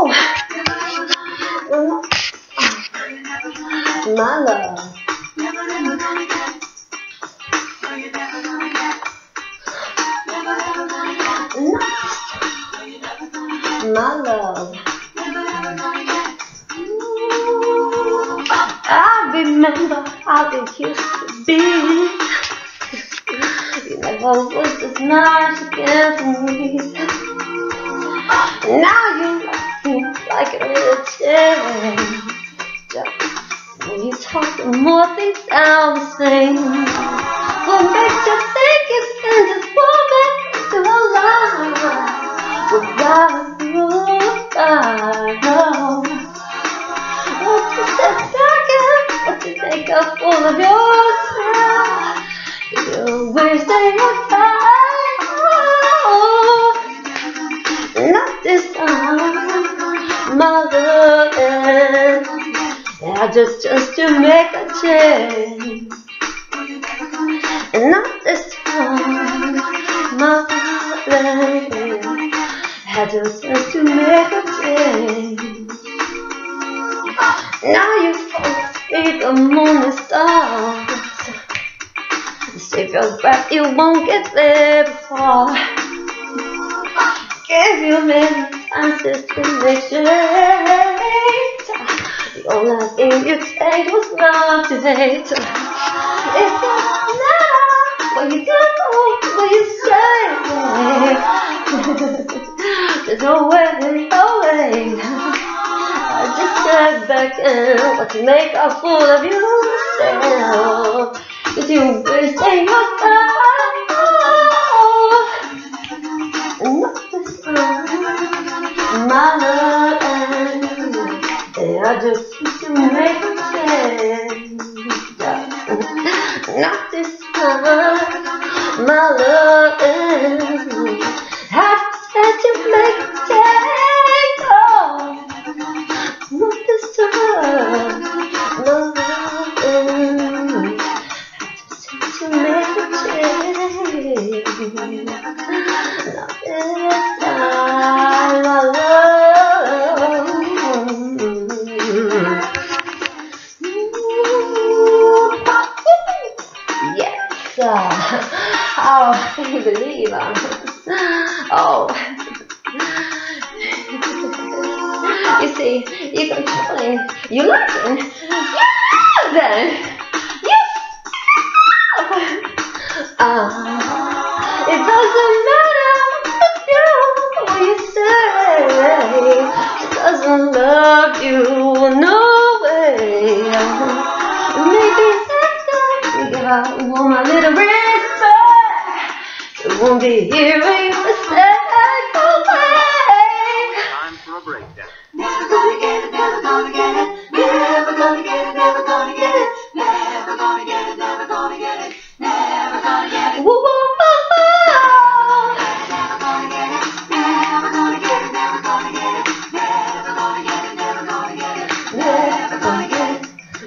My love. My love. I remember how it used to be. You never was this nice again for me. Now you like a little child. When you talk, the more things the same. What makes you think you can just fall back into a lie without you? Know. What you said second, what you think I'm full of yourself. You're wasting your time. Not this time, my love. I just just to make a change. And not this time, my lady. I just just to make a change. Now you fall asleep among the stars. Save your breath, you won't get there before. Give you many to make change. The only thing you take was love to hate. It doesn't matter what you do, what you say. There's no way, no way. I just step back and watch you make a fool of yourself. Cause you're wasting your time. My love. And I just to make a change. Not this time, my love. and I just had to make Yes. Oh, can you believe it? Oh. You see, you're controlling. You listen. Yeah, then. Yes. Uh, it doesn't matter what you say. She doesn't love you, no way. Maybe next time give out one little back. It won't be here